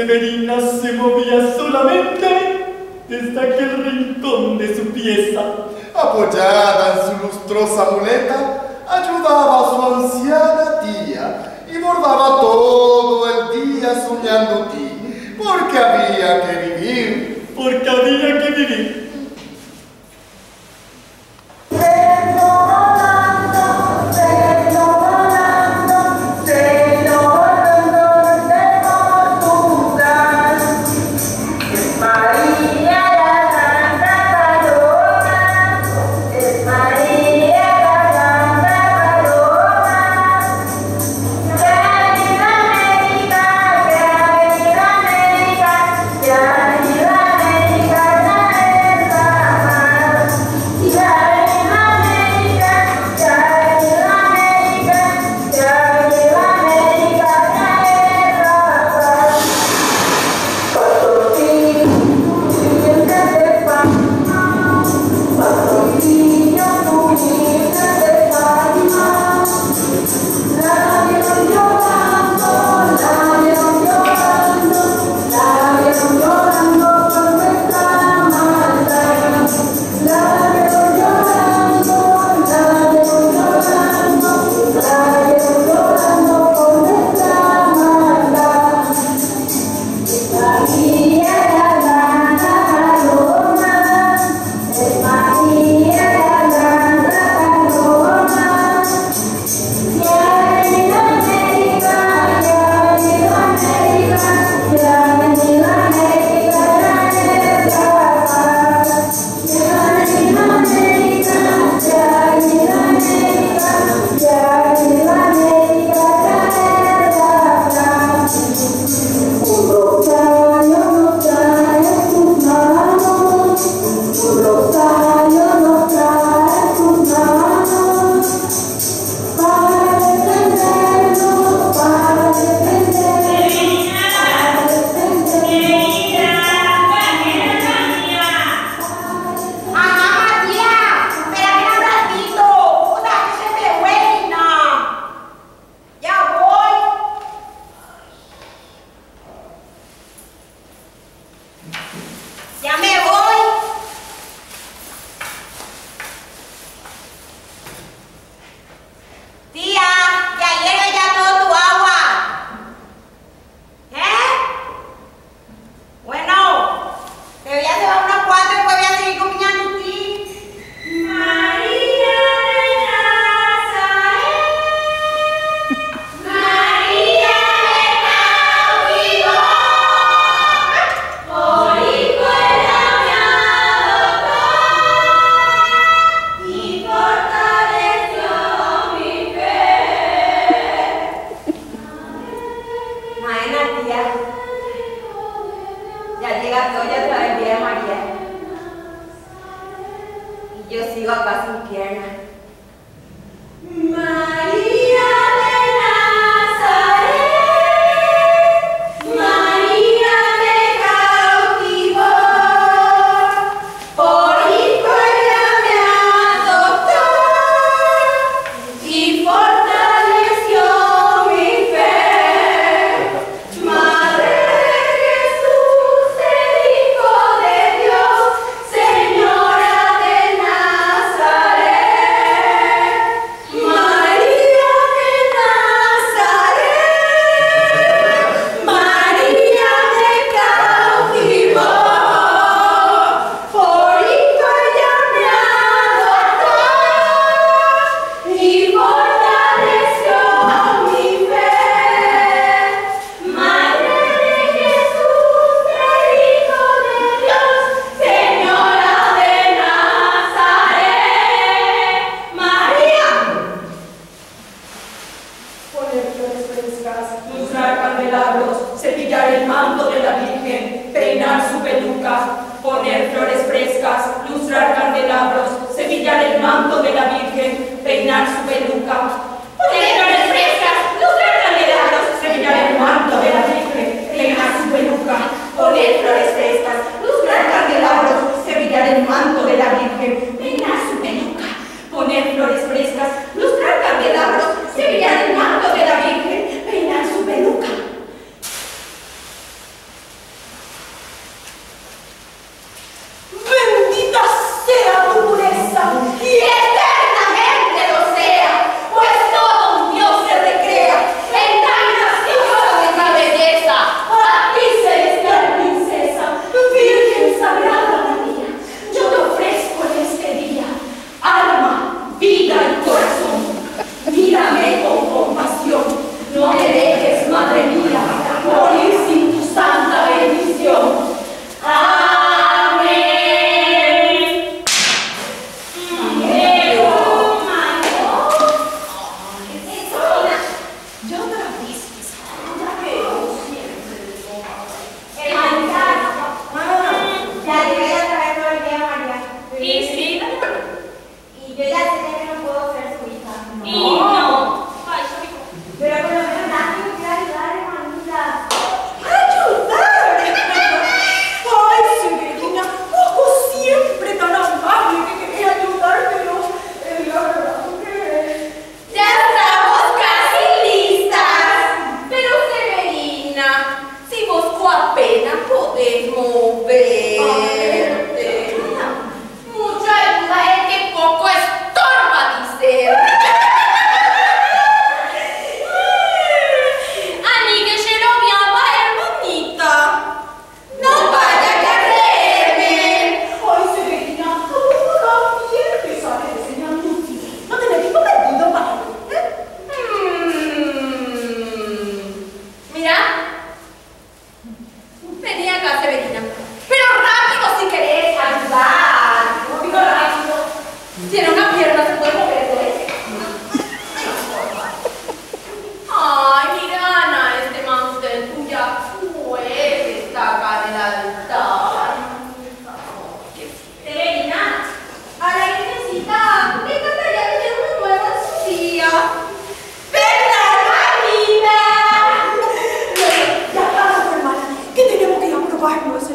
Se movía solamente desde aquel rincón de su pieza. Apoyada en su lustrosa muleta, ayudaba a su anciana tía y bordaba todo el día soñando ti, porque había que vivir. Porque había que vivir. vaso em perna. Mas... que ir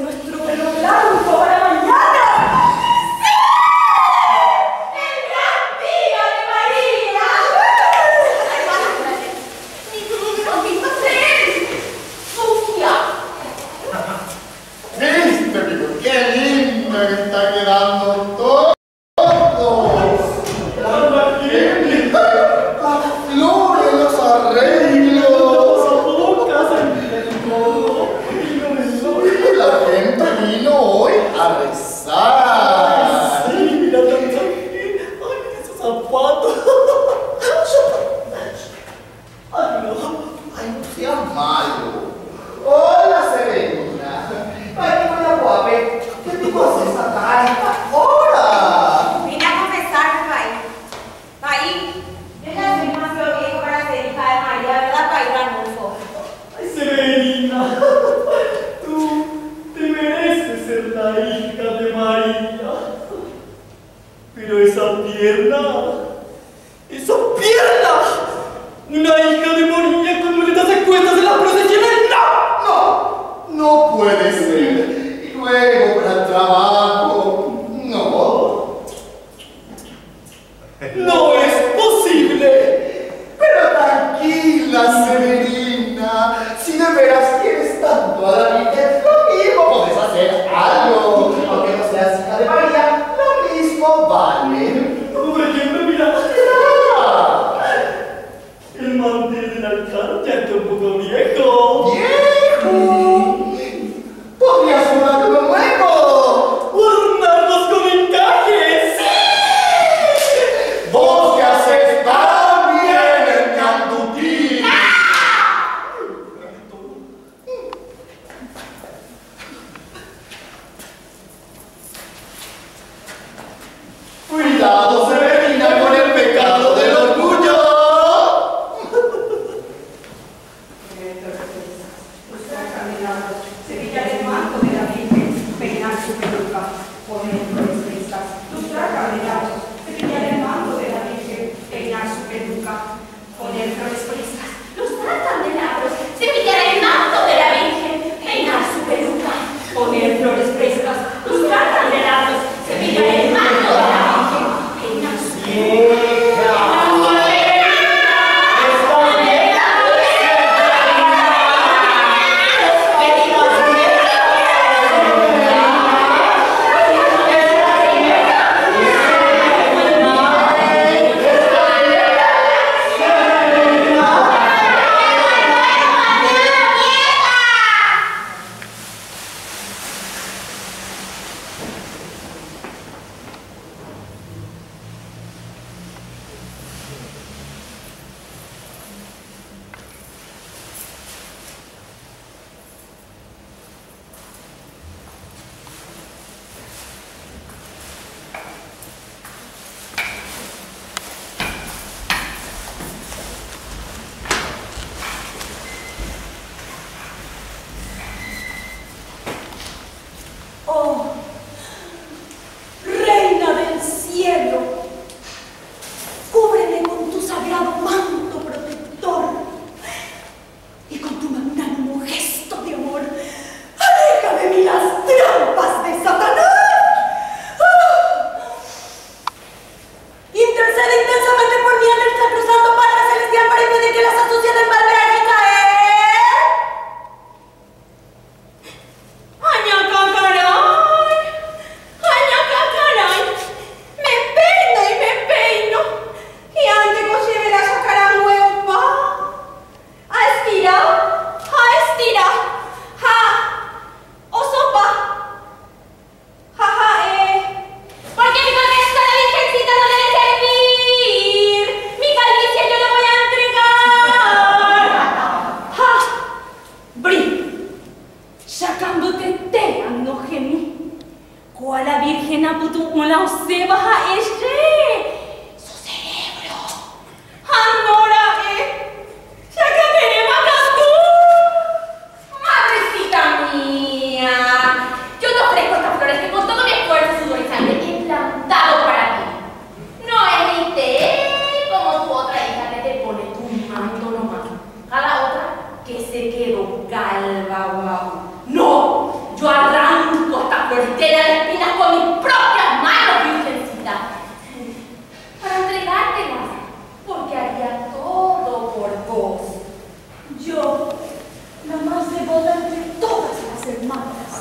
la más devota entre todas las hermanas,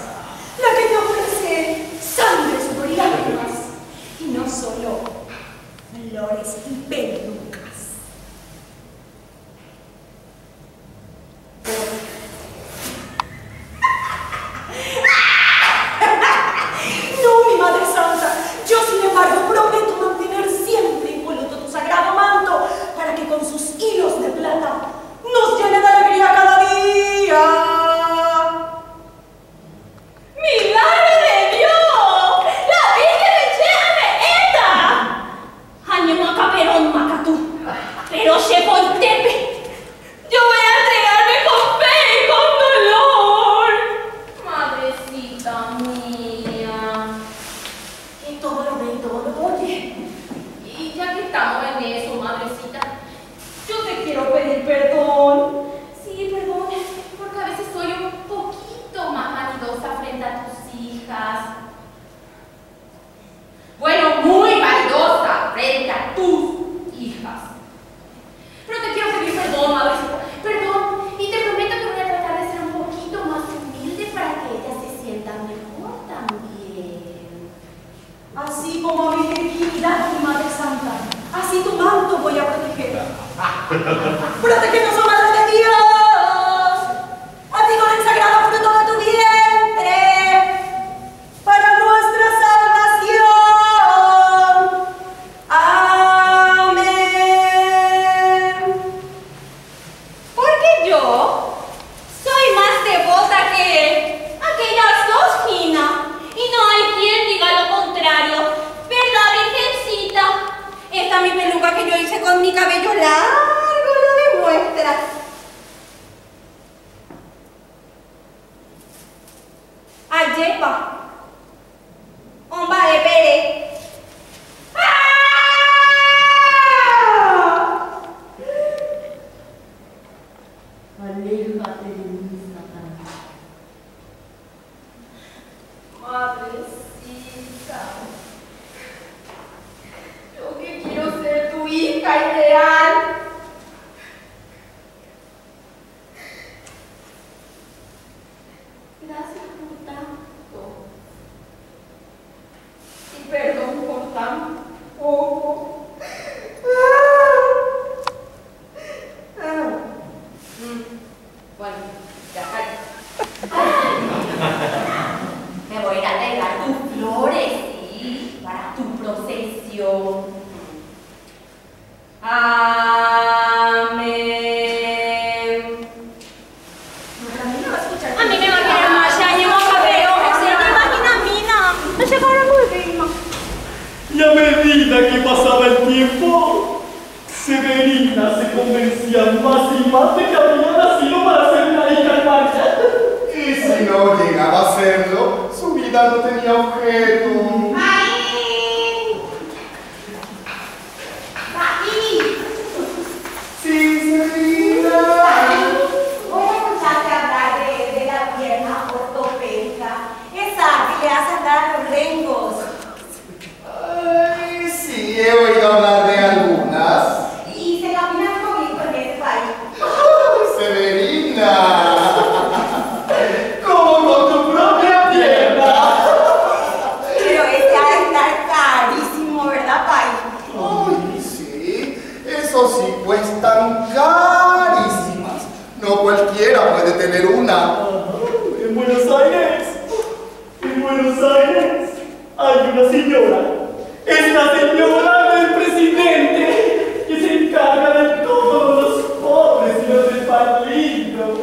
la que te ofrece sangre, sudor y y no solo flores así como a mi virginidad, mi Madre Santa, así tu manto voy a proteger. eso sí cuestan carísimas. No cualquiera puede tener una. En Buenos Aires, en Buenos Aires, hay una señora. Es la señora del presidente que se encarga de todos los pobres y los desvalidos.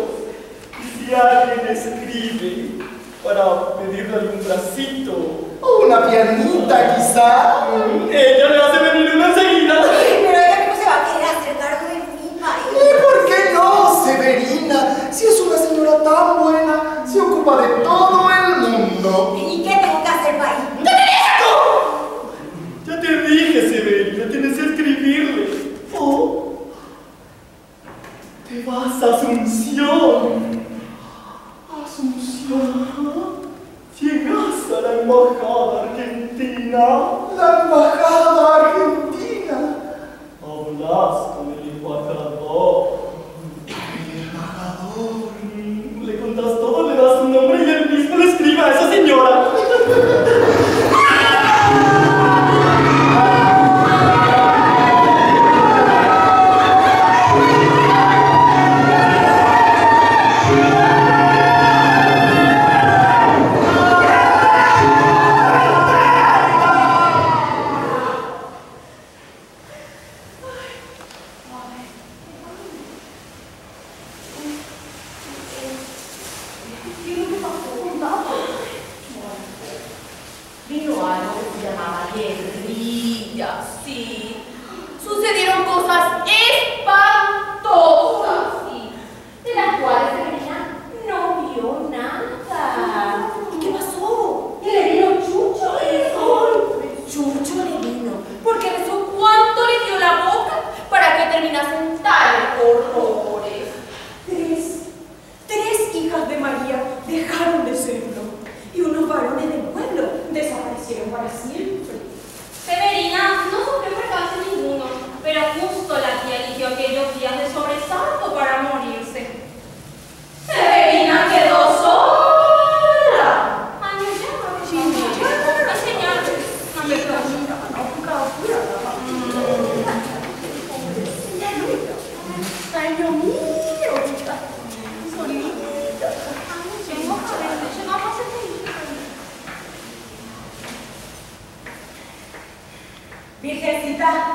Y si alguien escribe para pedirle algún bracito, o una piernita quizá, ella le hace venir una enseguida. ¿Y por qué no, Severina? Si es una señora tan buena, se ocupa de todo el mundo. ¿Y qué tengo que hacer, país? ¡No te digo! Ya te dije, Severina, tienes que escribirle. Oh, te vas a Asunción. Asunción. Llegas a la embajada argentina. La embajada argentina. Hablas con le contás todo, le das un nombre y él mismo le escribe a esa señora. vida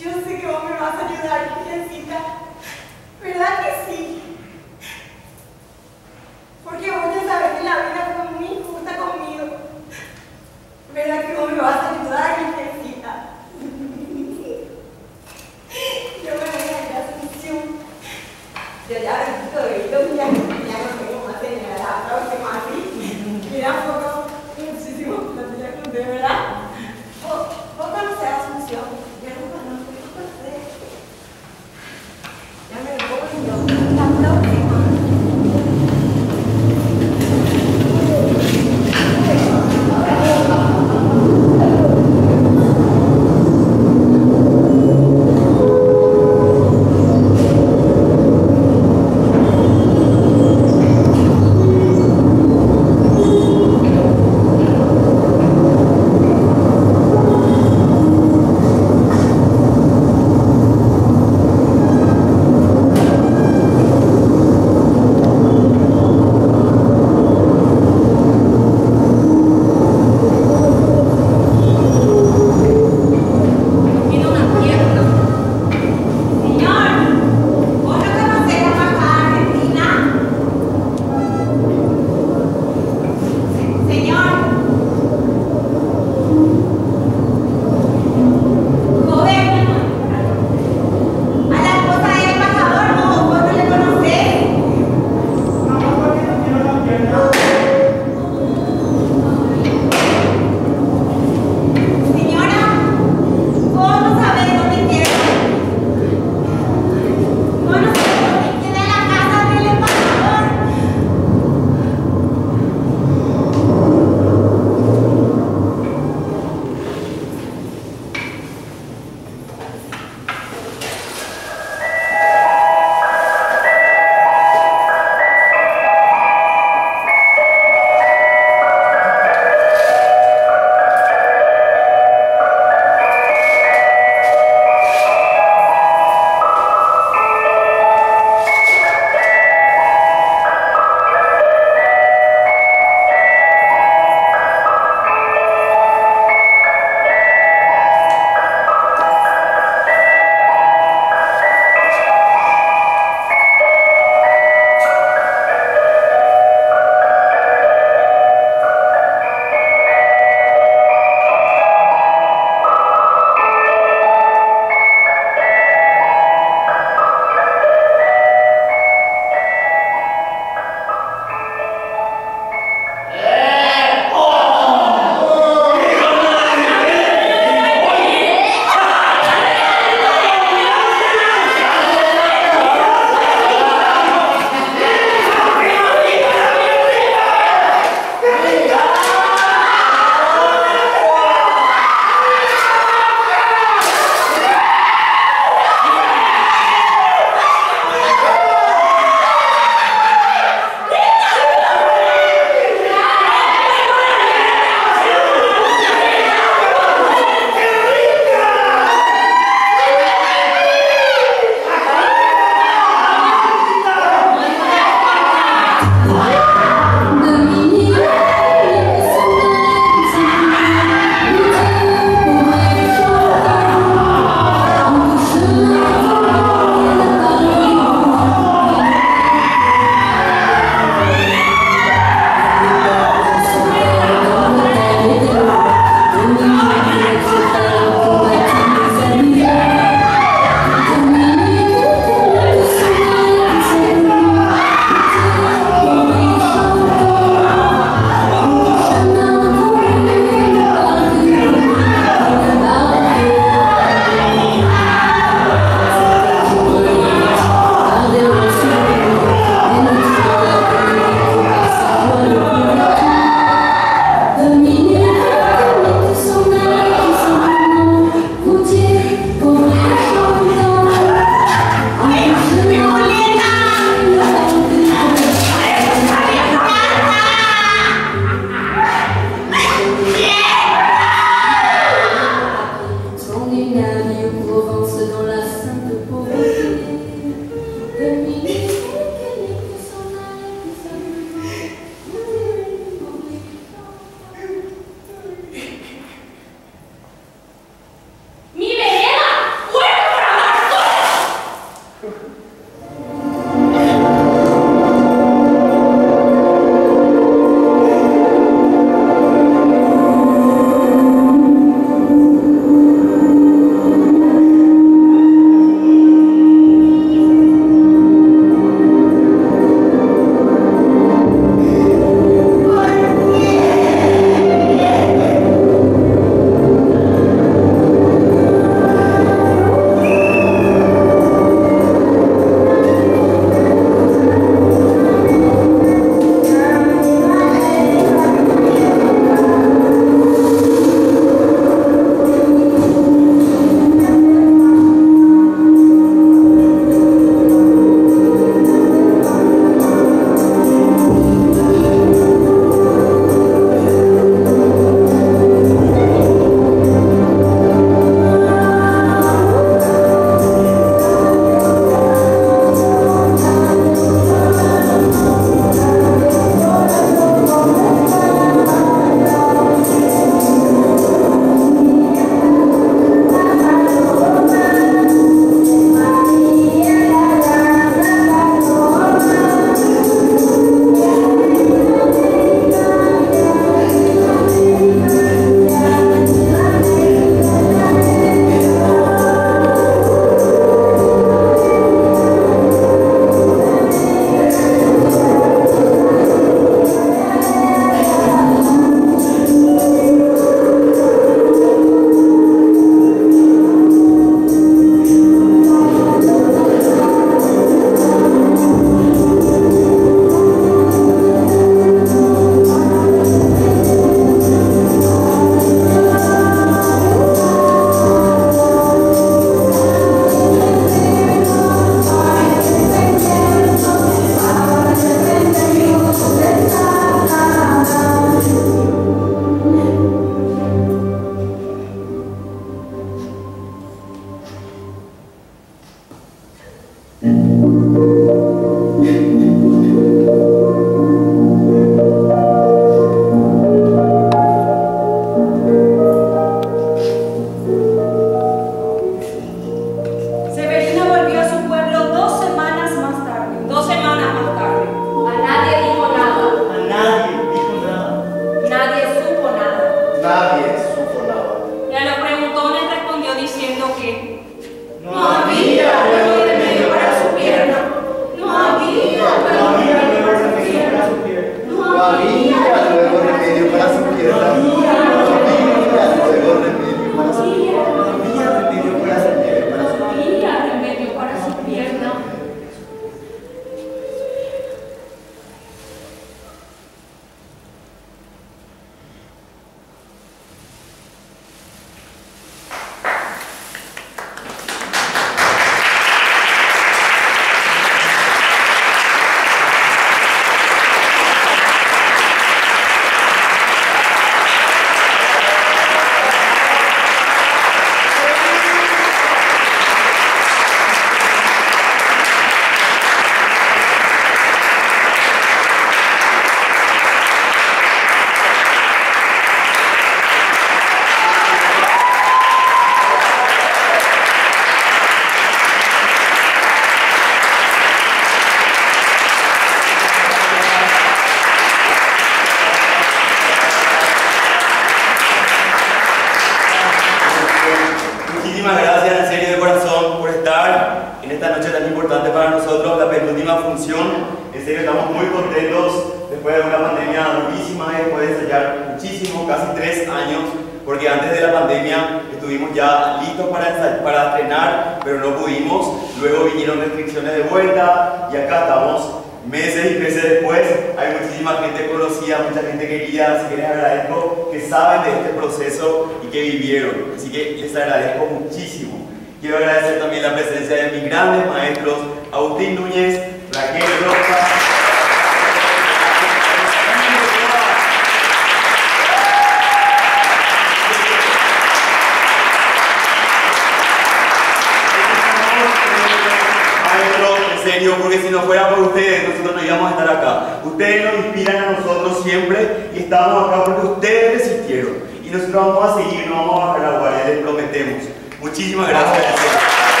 nos inspiran a nosotros siempre y estamos acá porque ustedes resistieron. Y nosotros vamos a seguir, no vamos a bajar la guardia, les prometemos. Muchísimas gracias.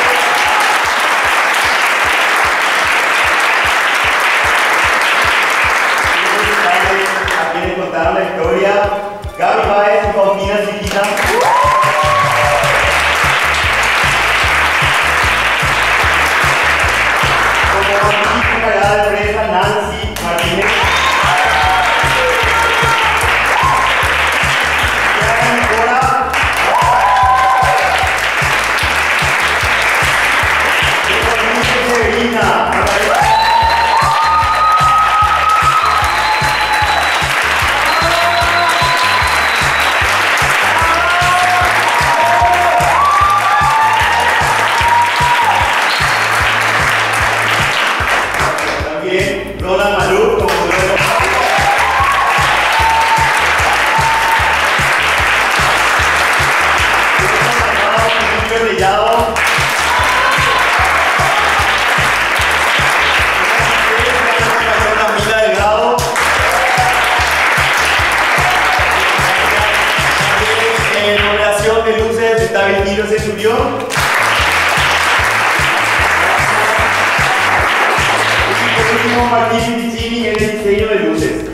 entonces David Niro se subió. Y por último, Martín Vicini en el diseño de luces.